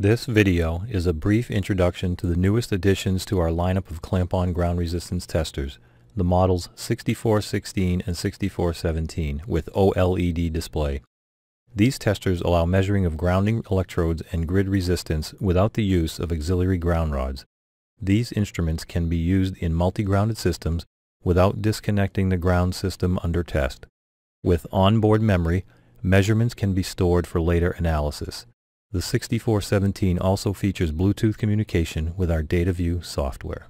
This video is a brief introduction to the newest additions to our lineup of clamp-on ground resistance testers, the models 6416 and 6417 with OLED display. These testers allow measuring of grounding electrodes and grid resistance without the use of auxiliary ground rods. These instruments can be used in multi-grounded systems without disconnecting the ground system under test. With onboard memory, measurements can be stored for later analysis. The 6417 also features Bluetooth communication with our DataView software.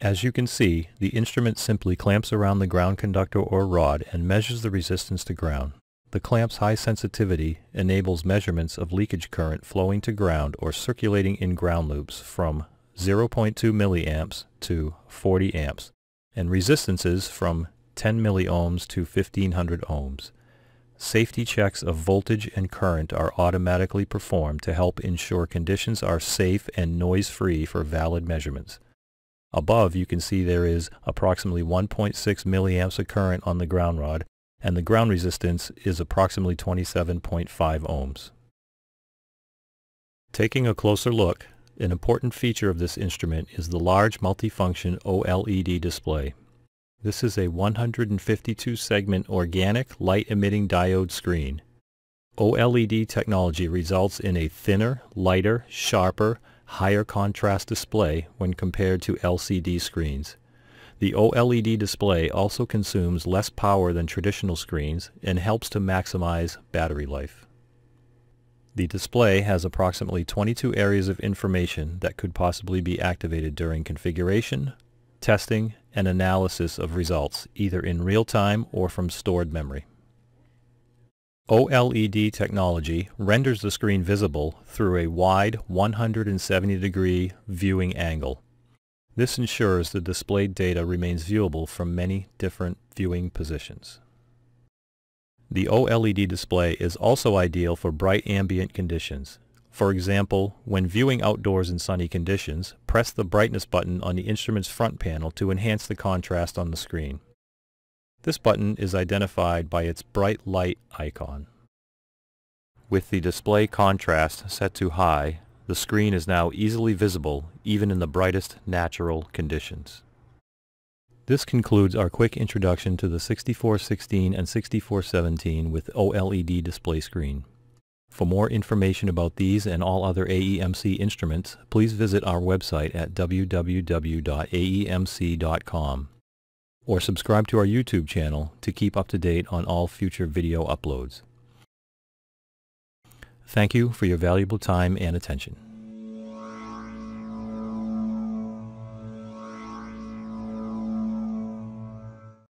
As you can see, the instrument simply clamps around the ground conductor or rod and measures the resistance to ground. The clamp's high sensitivity enables measurements of leakage current flowing to ground or circulating in ground loops from 0.2 milliamps to 40 amps and resistances from 10 milliohms to 1500 ohms. Safety checks of voltage and current are automatically performed to help ensure conditions are safe and noise-free for valid measurements. Above you can see there is approximately 1.6 milliamps of current on the ground rod and the ground resistance is approximately 27.5 ohms. Taking a closer look, an important feature of this instrument is the large multifunction OLED display. This is a 152-segment organic light-emitting diode screen. OLED technology results in a thinner, lighter, sharper, higher contrast display when compared to LCD screens. The OLED display also consumes less power than traditional screens and helps to maximize battery life. The display has approximately 22 areas of information that could possibly be activated during configuration, testing, and analysis of results, either in real time or from stored memory. OLED technology renders the screen visible through a wide 170 degree viewing angle. This ensures the displayed data remains viewable from many different viewing positions. The OLED display is also ideal for bright ambient conditions, for example, when viewing outdoors in sunny conditions, press the brightness button on the instrument's front panel to enhance the contrast on the screen. This button is identified by its bright light icon. With the display contrast set to high, the screen is now easily visible even in the brightest natural conditions. This concludes our quick introduction to the 6416 and 6417 with OLED display screen. For more information about these and all other AEMC instruments, please visit our website at www.aemc.com or subscribe to our YouTube channel to keep up to date on all future video uploads. Thank you for your valuable time and attention.